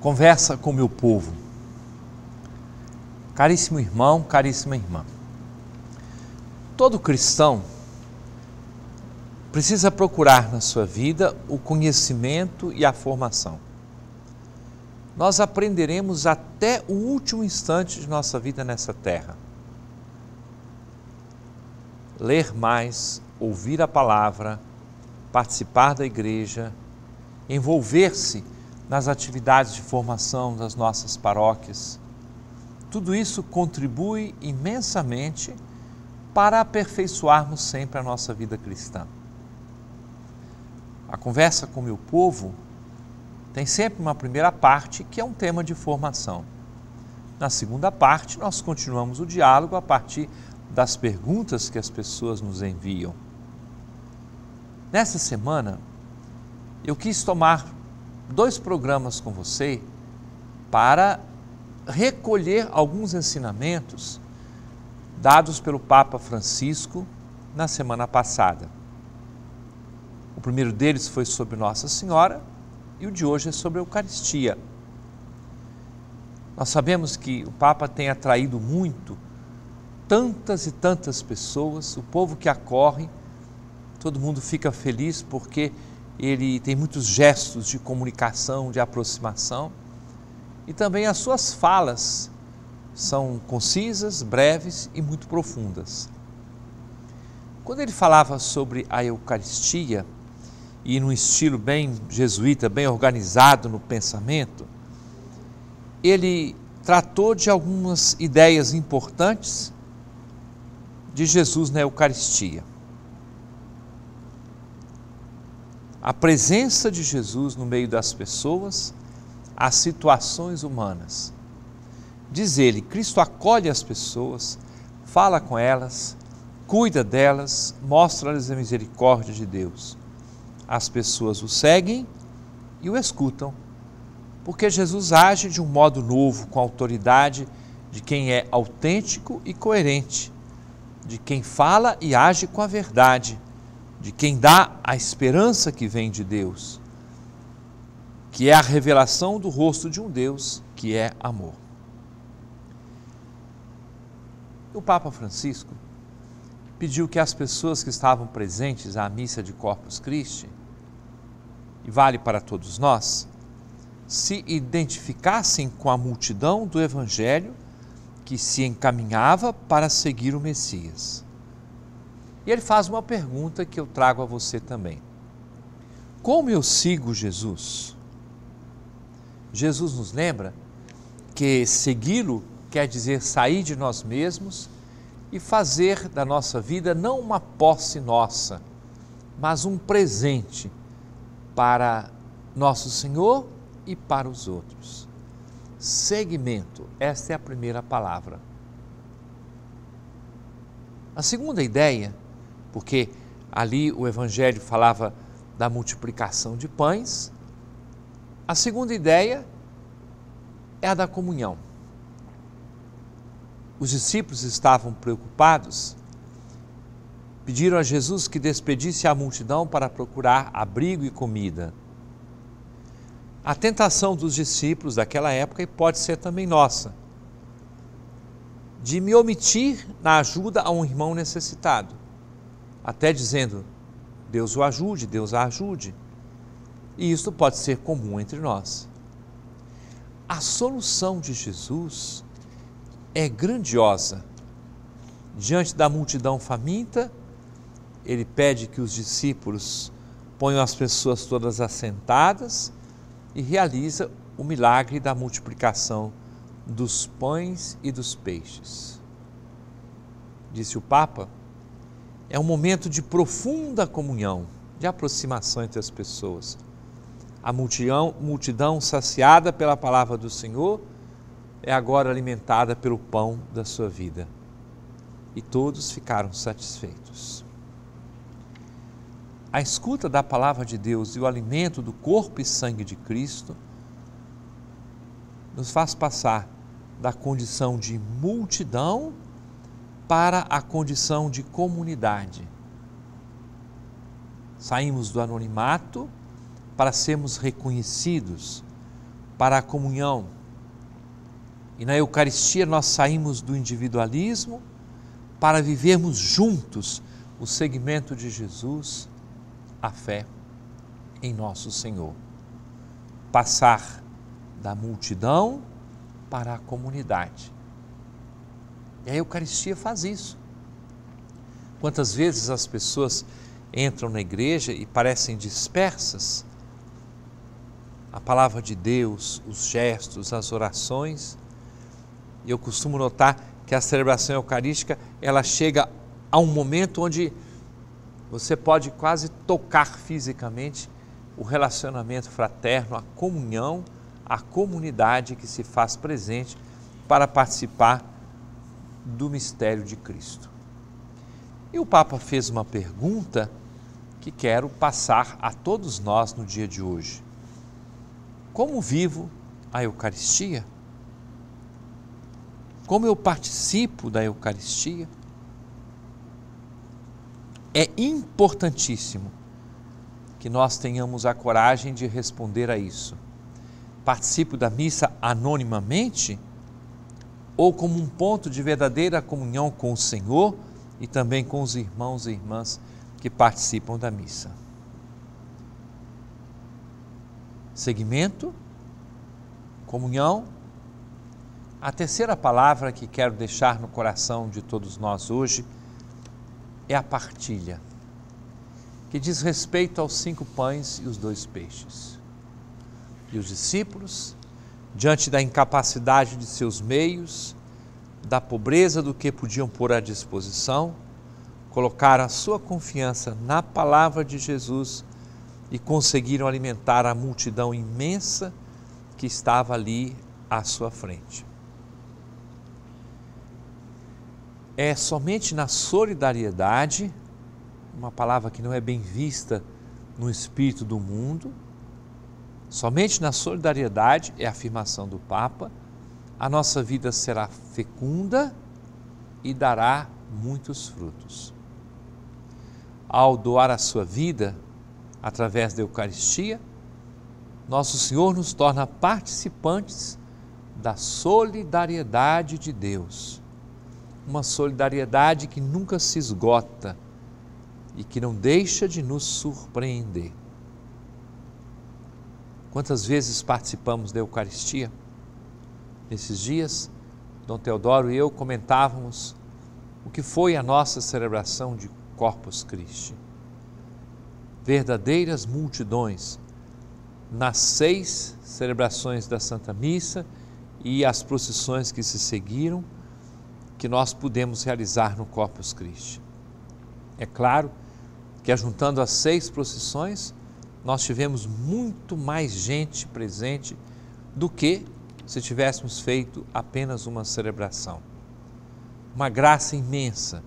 Conversa com meu povo. Caríssimo irmão, caríssima irmã. Todo cristão precisa procurar na sua vida o conhecimento e a formação. Nós aprenderemos até o último instante de nossa vida nessa terra. Ler mais, ouvir a palavra, participar da igreja, envolver-se nas atividades de formação das nossas paróquias. Tudo isso contribui imensamente para aperfeiçoarmos sempre a nossa vida cristã. A conversa com o meu povo tem sempre uma primeira parte que é um tema de formação. Na segunda parte, nós continuamos o diálogo a partir das perguntas que as pessoas nos enviam. Nessa semana, eu quis tomar dois programas com você para recolher alguns ensinamentos dados pelo Papa Francisco na semana passada. O primeiro deles foi sobre Nossa Senhora e o de hoje é sobre a Eucaristia. Nós sabemos que o Papa tem atraído muito tantas e tantas pessoas, o povo que acorre, todo mundo fica feliz porque ele tem muitos gestos de comunicação, de aproximação e também as suas falas são concisas, breves e muito profundas. Quando ele falava sobre a Eucaristia, e num estilo bem jesuíta, bem organizado no pensamento, ele tratou de algumas ideias importantes de Jesus na Eucaristia. A presença de Jesus no meio das pessoas, as situações humanas. Diz ele: Cristo acolhe as pessoas, fala com elas, cuida delas, mostra-lhes a misericórdia de Deus. As pessoas o seguem e o escutam, porque Jesus age de um modo novo, com a autoridade de quem é autêntico e coerente, de quem fala e age com a verdade, de quem dá a esperança que vem de Deus, que é a revelação do rosto de um Deus que é amor. O Papa Francisco pediu que as pessoas que estavam presentes à missa de Corpus Christi, e vale para todos nós, se identificassem com a multidão do Evangelho que se encaminhava para seguir o Messias. E ele faz uma pergunta que eu trago a você também. Como eu sigo Jesus? Jesus nos lembra que segui-lo quer dizer sair de nós mesmos e fazer da nossa vida não uma posse nossa, mas um presente para nosso Senhor e para os outros. Segmento, esta é a primeira palavra. A segunda ideia porque ali o Evangelho falava da multiplicação de pães. A segunda ideia é a da comunhão. Os discípulos estavam preocupados, pediram a Jesus que despedisse a multidão para procurar abrigo e comida. A tentação dos discípulos daquela época, e pode ser também nossa, de me omitir na ajuda a um irmão necessitado até dizendo: Deus o ajude, Deus a ajude. E isso pode ser comum entre nós. A solução de Jesus é grandiosa. Diante da multidão faminta, ele pede que os discípulos ponham as pessoas todas assentadas e realiza o milagre da multiplicação dos pães e dos peixes. Disse o Papa, é um momento de profunda comunhão, de aproximação entre as pessoas. A multidão, multidão saciada pela palavra do Senhor é agora alimentada pelo pão da sua vida. E todos ficaram satisfeitos. A escuta da palavra de Deus e o alimento do corpo e sangue de Cristo nos faz passar da condição de multidão para a condição de comunidade. Saímos do anonimato para sermos reconhecidos para a comunhão. E na Eucaristia nós saímos do individualismo para vivermos juntos o segmento de Jesus, a fé em nosso Senhor. Passar da multidão para a comunidade. E a Eucaristia faz isso. Quantas vezes as pessoas entram na igreja e parecem dispersas? A palavra de Deus, os gestos, as orações. Eu costumo notar que a celebração eucarística, ela chega a um momento onde você pode quase tocar fisicamente o relacionamento fraterno, a comunhão, a comunidade que se faz presente para participar do mistério de Cristo. E o Papa fez uma pergunta que quero passar a todos nós no dia de hoje. Como vivo a Eucaristia? Como eu participo da Eucaristia? É importantíssimo que nós tenhamos a coragem de responder a isso. Participo da missa anonimamente ou como um ponto de verdadeira comunhão com o Senhor e também com os irmãos e irmãs que participam da missa. Segmento, comunhão. A terceira palavra que quero deixar no coração de todos nós hoje é a partilha que diz respeito aos cinco pães e os dois peixes. E os discípulos, diante da incapacidade de seus meios, da pobreza do que podiam pôr à disposição, colocaram a sua confiança na palavra de Jesus e conseguiram alimentar a multidão imensa que estava ali à sua frente. É somente na solidariedade uma palavra que não é bem vista no espírito do mundo. Somente na solidariedade, é a afirmação do Papa, a nossa vida será fecunda e dará muitos frutos. Ao doar a sua vida através da Eucaristia, nosso Senhor nos torna participantes da solidariedade de Deus. Uma solidariedade que nunca se esgota e que não deixa de nos surpreender. Quantas vezes participamos da Eucaristia? Nesses dias, Dom Teodoro e eu comentávamos o que foi a nossa celebração de Corpus Christi. Verdadeiras multidões nas seis celebrações da Santa Missa e as procissões que se seguiram, que nós pudemos realizar no Corpus Christi. É claro que ajuntando as seis procissões, nós tivemos muito mais gente presente do que se tivéssemos feito apenas uma celebração. Uma graça imensa.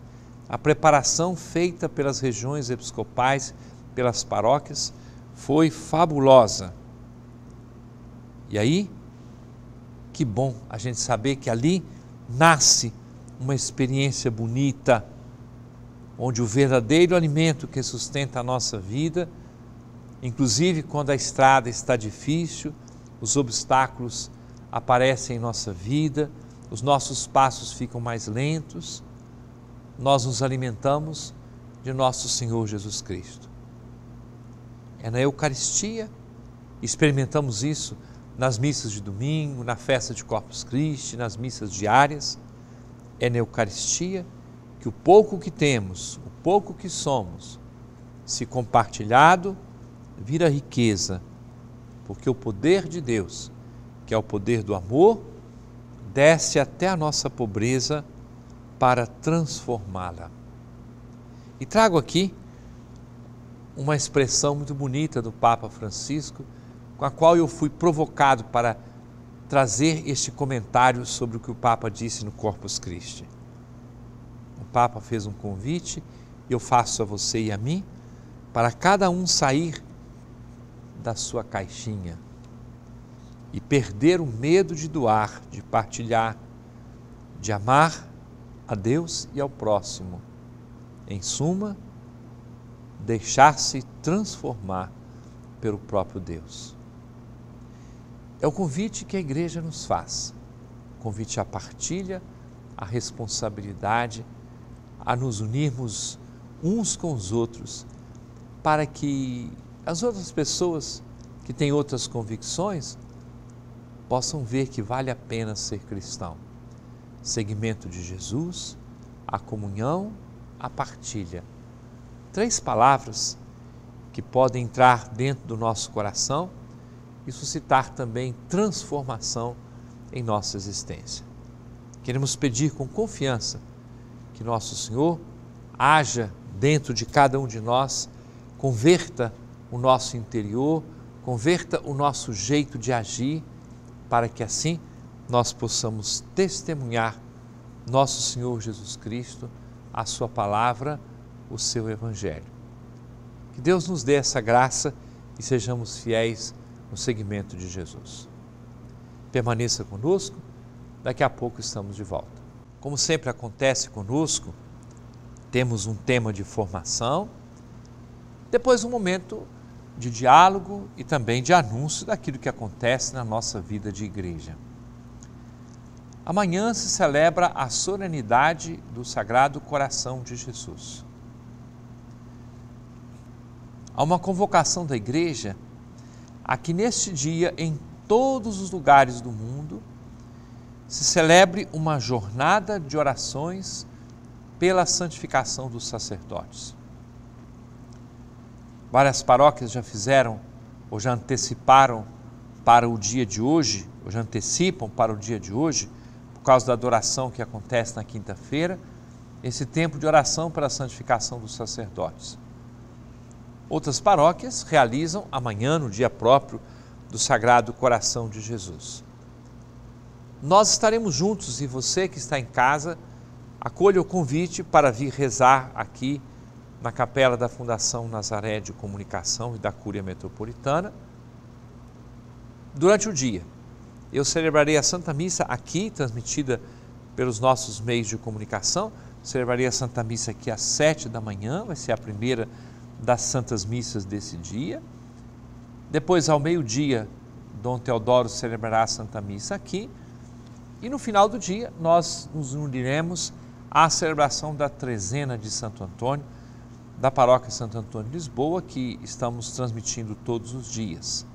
A preparação feita pelas regiões episcopais, pelas paróquias, foi fabulosa. E aí, que bom a gente saber que ali nasce uma experiência bonita onde o verdadeiro alimento que sustenta a nossa vida, inclusive quando a estrada está difícil, os obstáculos aparecem em nossa vida, os nossos passos ficam mais lentos, nós nos alimentamos de nosso Senhor Jesus Cristo. É na Eucaristia, experimentamos isso nas missas de domingo, na festa de Corpus Christi, nas missas diárias. É na Eucaristia que o pouco que temos, o pouco que somos, se compartilhado, vira riqueza, porque o poder de Deus, que é o poder do amor, desce até a nossa pobreza para transformá-la. E trago aqui uma expressão muito bonita do Papa Francisco, com a qual eu fui provocado para trazer este comentário sobre o que o Papa disse no Corpus Christi. Papa fez um convite, eu faço a você e a mim, para cada um sair da sua caixinha e perder o medo de doar, de partilhar, de amar a Deus e ao próximo. Em suma, deixar-se transformar pelo próprio Deus. É o convite que a igreja nos faz. Convite à partilha, à responsabilidade, a nos unirmos uns com os outros, para que as outras pessoas que têm outras convicções possam ver que vale a pena ser cristão. Seguimento de Jesus, a comunhão, a partilha. Três palavras que podem entrar dentro do nosso coração e suscitar também transformação em nossa existência. Queremos pedir com confiança que nosso Senhor haja dentro de cada um de nós, converta o nosso interior, converta o nosso jeito de agir, para que assim nós possamos testemunhar nosso Senhor Jesus Cristo, a Sua palavra, o seu Evangelho. Que Deus nos dê essa graça e sejamos fiéis no seguimento de Jesus. Permaneça conosco, daqui a pouco estamos de volta. Como sempre acontece conosco, temos um tema de formação, depois um momento de diálogo e também de anúncio daquilo que acontece na nossa vida de igreja. Amanhã se celebra a solenidade do Sagrado Coração de Jesus. Há uma convocação da igreja a que neste dia, em todos os lugares do mundo, se celebre uma jornada de orações pela santificação dos sacerdotes. Várias paróquias já fizeram ou já anteciparam para o dia de hoje, ou já antecipam para o dia de hoje, por causa da adoração que acontece na quinta-feira, esse tempo de oração para a santificação dos sacerdotes. Outras paróquias realizam amanhã, no dia próprio do Sagrado Coração de Jesus. Nós estaremos juntos e você que está em casa, acolha o convite para vir rezar aqui na capela da Fundação Nazaré de Comunicação e da Cúria Metropolitana durante o dia. Eu celebrarei a Santa Missa aqui, transmitida pelos nossos meios de comunicação. Celebrarei a Santa Missa aqui às sete da manhã, vai ser a primeira das Santas Missas desse dia. Depois, ao meio-dia, Dom Teodoro celebrará a Santa Missa aqui. E no final do dia, nós nos uniremos à celebração da trezena de Santo Antônio, da Paróquia Santo Antônio de Lisboa, que estamos transmitindo todos os dias.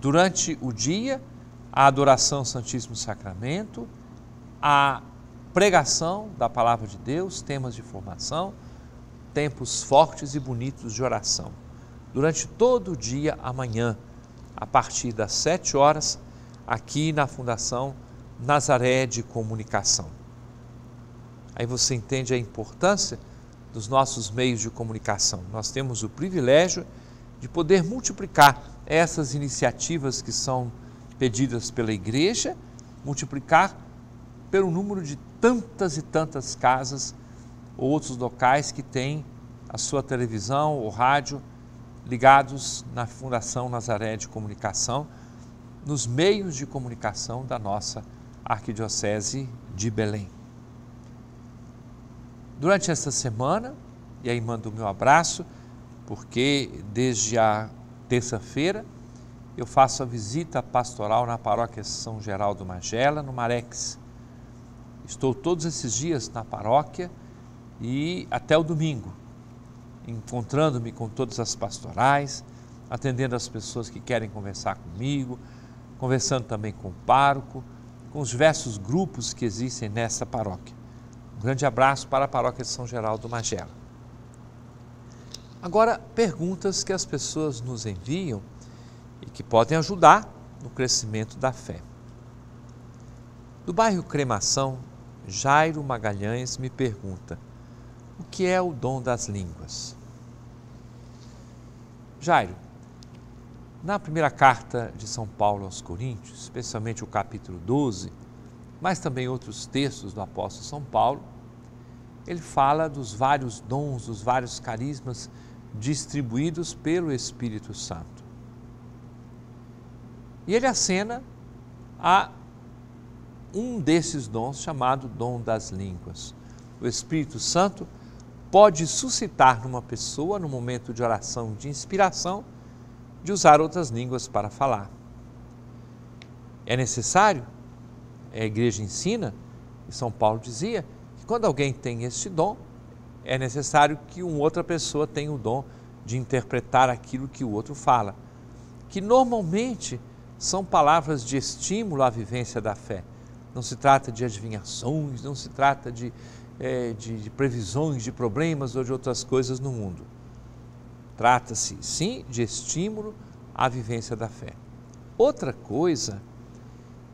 Durante o dia, a adoração ao Santíssimo Sacramento, a pregação da Palavra de Deus, temas de formação, tempos fortes e bonitos de oração. Durante todo o dia, amanhã, a partir das sete horas, aqui na Fundação Nazaré de Comunicação. Aí você entende a importância dos nossos meios de comunicação. Nós temos o privilégio de poder multiplicar essas iniciativas que são pedidas pela igreja, multiplicar pelo número de tantas e tantas casas ou outros locais que têm a sua televisão ou rádio ligados na Fundação Nazaré de Comunicação, nos meios de comunicação da nossa Arquidiocese de Belém. Durante esta semana, e aí mando o meu abraço, porque desde a terça-feira eu faço a visita pastoral na paróquia São Geraldo Magela, no Marex. Estou todos esses dias na paróquia e até o domingo, encontrando-me com todas as pastorais, atendendo as pessoas que querem conversar comigo, conversando também com o pároco, com os diversos grupos que existem nessa paróquia. Um grande abraço para a paróquia de São Geraldo Magela. Agora, perguntas que as pessoas nos enviam e que podem ajudar no crescimento da fé. Do bairro Cremação, Jairo Magalhães me pergunta: o que é o dom das línguas? Jairo, na primeira carta de São Paulo aos Coríntios, especialmente o capítulo 12, mas também outros textos do apóstolo São Paulo, ele fala dos vários dons, dos vários carismas distribuídos pelo Espírito Santo. E ele acena a um desses dons chamado dom das línguas. O Espírito Santo pode suscitar numa pessoa, no momento de oração de inspiração, de usar outras línguas para falar. É necessário, a igreja ensina, e São Paulo dizia, quando alguém tem este dom, é necessário que uma outra pessoa tenha o dom de interpretar aquilo que o outro fala, que normalmente são palavras de estímulo à vivência da fé. Não se trata de adivinhações, não se trata de, é, de, de previsões de problemas ou de outras coisas no mundo. Trata-se, sim, de estímulo à vivência da fé. Outra coisa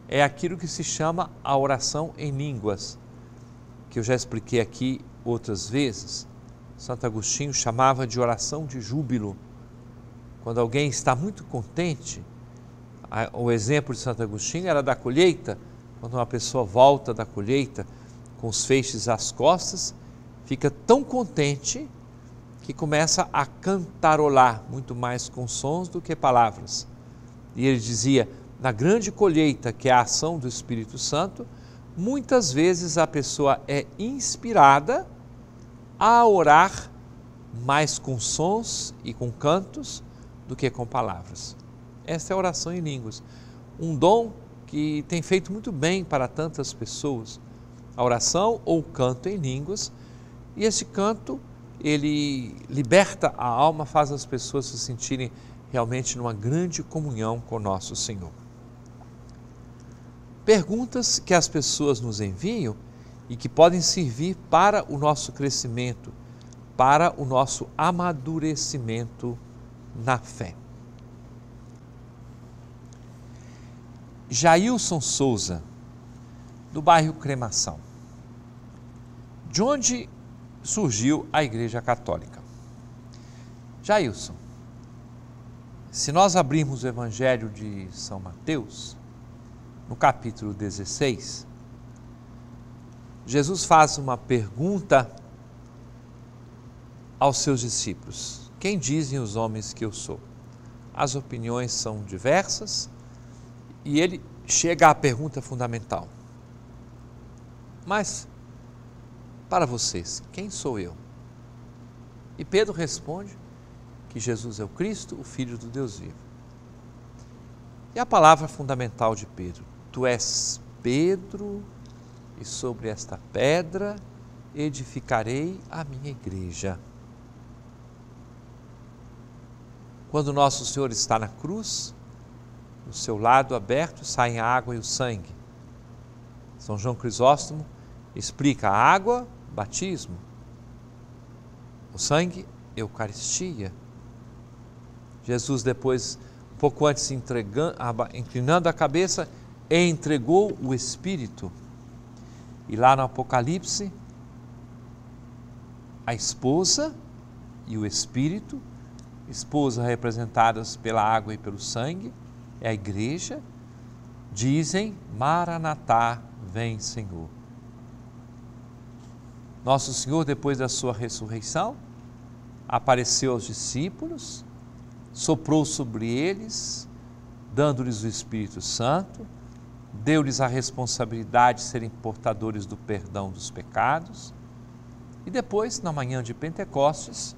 é aquilo que se chama a oração em línguas, que eu já expliquei aqui outras vezes. Santo Agostinho chamava de oração de júbilo. Quando alguém está muito contente, o exemplo de Santo Agostinho era da colheita, quando uma pessoa volta da colheita com os feixes às costas, fica tão contente que começa a cantarolar muito mais com sons do que palavras. E ele dizia: na grande colheita, que é a ação do Espírito Santo, muitas vezes a pessoa é inspirada a orar mais com sons e com cantos do que com palavras. Esta é a oração em línguas. Um dom que tem feito muito bem para tantas pessoas. A oração ou canto em línguas. E esse canto, ele liberta a alma, faz as pessoas se sentirem realmente numa grande comunhão com nosso Senhor. Perguntas que as pessoas nos enviam e que podem servir para o nosso crescimento, para o nosso amadurecimento na fé. Jailson Souza, do bairro Cremação. De onde surgiu a Igreja Católica? Jailson, se nós abrirmos o Evangelho de São Mateus, no capítulo 16, Jesus faz uma pergunta aos seus discípulos: Quem dizem os homens que eu sou? As opiniões são diversas e ele chega à pergunta fundamental: Mas, para vocês, quem sou eu? E Pedro responde que Jesus é o Cristo, o Filho do Deus vivo. E a palavra fundamental de Pedro: Tu és Pedro e sobre esta pedra edificarei a minha igreja. Quando nosso Senhor está na cruz, do seu lado aberto saem a água e o sangue. São João Crisóstomo explica a água, batismo, o sangue, Eucaristia. Jesus depois, um pouco antes, inclinando a cabeça, entregou o Espírito. E lá no Apocalipse, a esposa e o espírito, esposa representadas pela água e pelo sangue, é a igreja, dizem: Maranatá, vem Senhor. Nosso Senhor, depois da sua ressurreição, apareceu aos discípulos, soprou sobre eles, dando-lhes o Espírito Santo deu-lhes a responsabilidade de serem portadores do perdão dos pecados. E depois, na manhã de Pentecostes,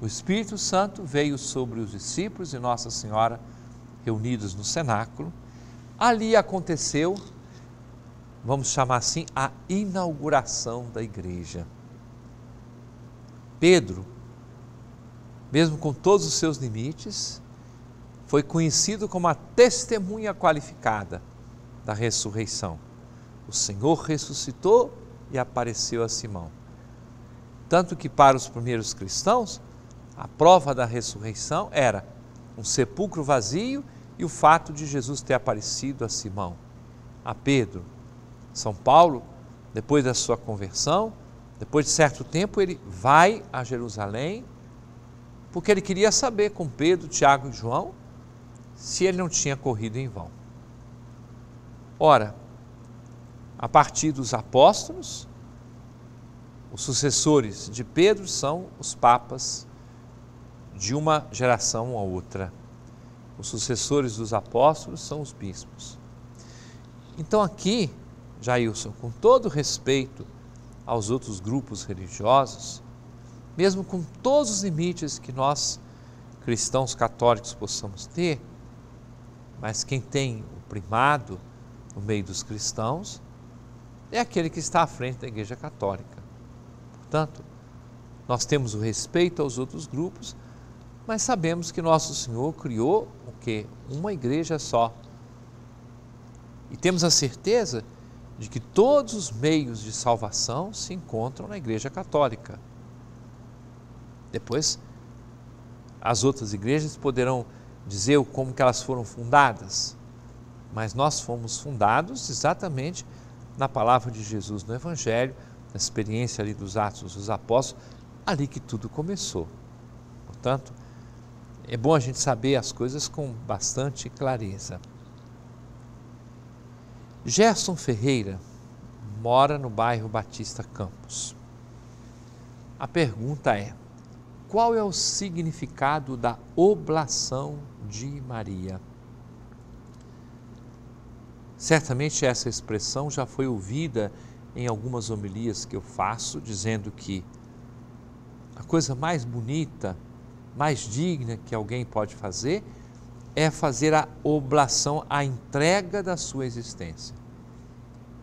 o Espírito Santo veio sobre os discípulos e Nossa Senhora reunidos no cenáculo. Ali aconteceu, vamos chamar assim, a inauguração da igreja. Pedro, mesmo com todos os seus limites, foi conhecido como a testemunha qualificada da ressurreição. O Senhor ressuscitou e apareceu a Simão. Tanto que para os primeiros cristãos, a prova da ressurreição era um sepulcro vazio e o fato de Jesus ter aparecido a Simão, a Pedro. São Paulo, depois da sua conversão, depois de certo tempo, ele vai a Jerusalém, porque ele queria saber com Pedro, Tiago e João se ele não tinha corrido em vão. Ora, a partir dos apóstolos, os sucessores de Pedro são os papas de uma geração a outra. Os sucessores dos apóstolos são os bispos. Então, aqui, Jailson, com todo respeito aos outros grupos religiosos, mesmo com todos os limites que nós, cristãos católicos, possamos ter, mas quem tem o primado no meio dos cristãos é aquele que está à frente da Igreja Católica. Portanto, nós temos o respeito aos outros grupos, mas sabemos que nosso Senhor criou o que? Uma igreja só. E temos a certeza de que todos os meios de salvação se encontram na Igreja Católica. Depois, as outras igrejas poderão dizer como que elas foram fundadas, mas nós fomos fundados exatamente na palavra de Jesus no Evangelho, na experiência ali dos Atos dos Apóstolos, ali que tudo começou. Portanto, é bom a gente saber as coisas com bastante clareza. Gerson Ferreira mora no bairro Batista Campos. A pergunta é: qual é o significado da oblação de Maria? Certamente essa expressão já foi ouvida em algumas homilias que eu faço, dizendo que a coisa mais bonita, mais digna que alguém pode fazer é fazer a oblação, a entrega da sua existência.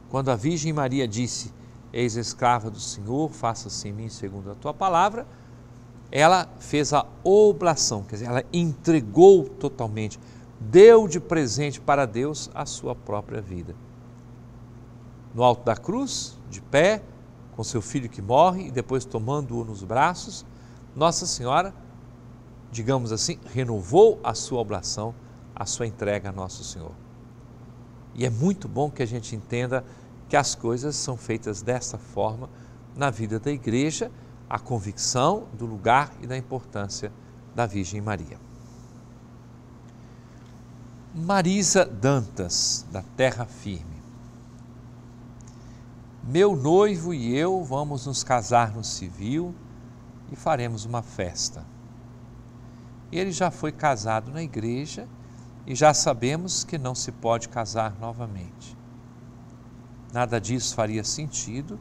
Quando a Virgem Maria disse: Eis escrava do Senhor, faça-se em mim segundo a tua palavra, ela fez a oblação, quer dizer, ela entregou totalmente, deu de presente para Deus a sua própria vida. No alto da cruz, de pé, com seu filho que morre e depois tomando-o nos braços, Nossa Senhora digamos assim, renovou a sua oblação, a sua entrega a Nosso Senhor. E é muito bom que a gente entenda que as coisas são feitas desta forma na vida da igreja, a convicção do lugar e da importância da Virgem Maria. Marisa Dantas, da Terra Firme. Meu noivo e eu vamos nos casar no civil e faremos uma festa ele já foi casado na igreja e já sabemos que não se pode casar novamente. Nada disso faria sentido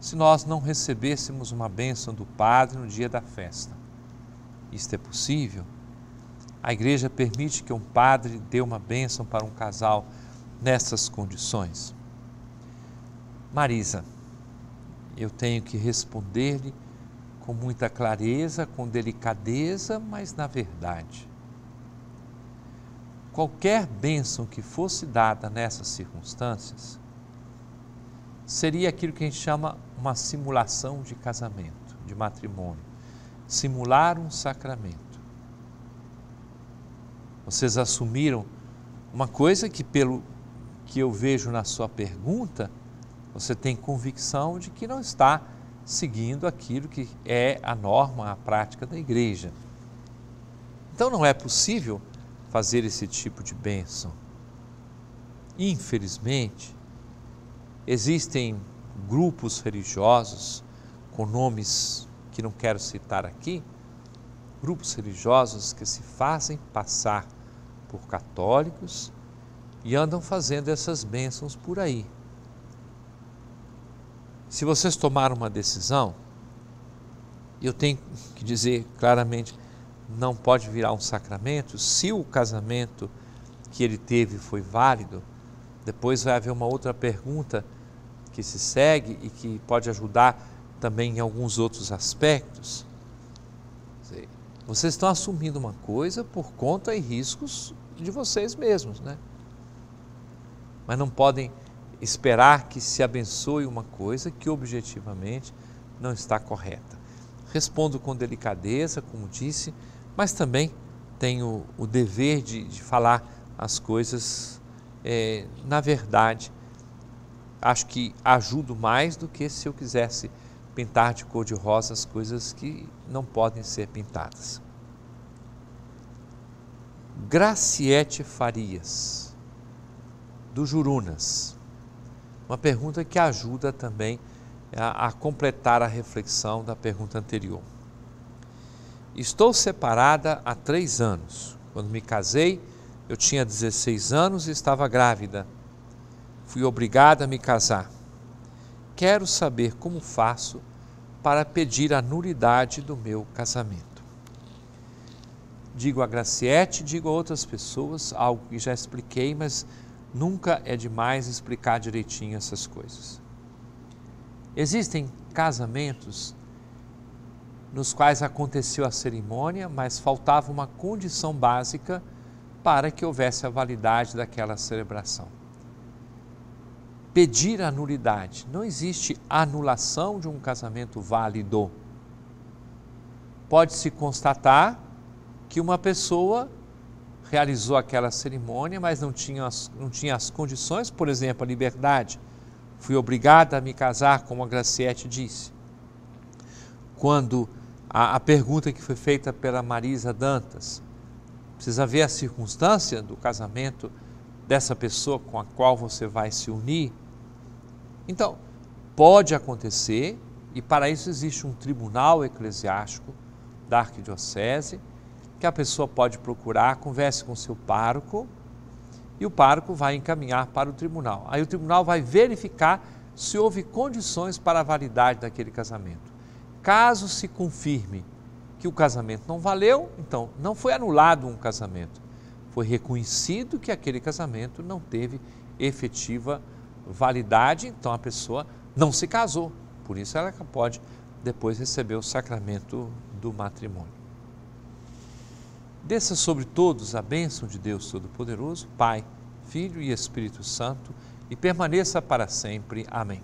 se nós não recebêssemos uma bênção do Padre no dia da festa. Isto é possível? A igreja permite que um padre dê uma bênção para um casal nessas condições? Marisa, eu tenho que responder-lhe com muita clareza, com delicadeza, mas na verdade. Qualquer bênção que fosse dada nessas circunstâncias seria aquilo que a gente chama uma simulação de casamento, de matrimônio. Simular um sacramento. Vocês assumiram uma coisa que, pelo que eu vejo na sua pergunta, você tem convicção de que não está seguindo aquilo que é a norma, a prática da igreja. Então não é possível fazer esse tipo de bênção. Infelizmente, existem grupos religiosos com nomes que não quero citar aqui, grupos religiosos que se fazem passar por católicos e andam fazendo essas bênçãos por aí. Se vocês tomaram uma decisão, eu tenho que dizer claramente, não pode virar um sacramento. Se o casamento que ele teve foi válido, depois vai haver uma outra pergunta que se segue e que pode ajudar também em alguns outros aspectos. Vocês estão assumindo uma coisa por conta e riscos de vocês mesmos, né? Mas não podem esperar que se abençoe uma coisa que objetivamente não está correta. Respondo com delicadeza, como disse, mas também tenho o dever de, de falar as coisas é, na verdade. Acho que ajudo mais do que se eu quisesse pintar de cor de rosa as coisas que não podem ser pintadas. Graciete Farias, do Jurunas. Uma pergunta que ajuda também a, a completar a reflexão da pergunta anterior. Estou separada há três anos. Quando me casei, eu tinha 16 anos e estava grávida. Fui obrigada a me casar. Quero saber como faço para pedir a nulidade do meu casamento. digo a Graciete, digo a outras pessoas, algo que já expliquei, mas nunca é demais explicar direitinho essas coisas. Existem casamentos nos quais aconteceu a cerimônia, mas faltava uma condição básica para que houvesse a validade daquela celebração. Pedir a nulidade. Não existe anulação de um casamento válido. Pode-se constatar que uma pessoa realizou aquela cerimônia, mas não tinha, as, não tinha as condições, por exemplo, a liberdade. Fui obrigada a me casar, como a Graciete disse. Quando a, a pergunta que foi feita pela Marisa Dantas, precisa ver a circunstância do casamento dessa pessoa com a qual você vai se unir. Então, pode acontecer, e para isso existe um tribunal eclesiástico da arquidiocese que a pessoa pode procurar, converse com seu pároco e o pároco vai encaminhar para o tribunal. Aí o tribunal vai verificar se houve condições para a validade daquele casamento. Caso se confirme que o casamento não valeu, então não foi anulado um casamento, foi reconhecido que aquele casamento não teve efetiva validade, então a pessoa não se casou. Por isso ela pode depois receber o sacramento do matrimônio. Desça sobre todos a bênção de Deus Todo-Poderoso, Pai, Filho e Espírito Santo, e permaneça para sempre. Amém.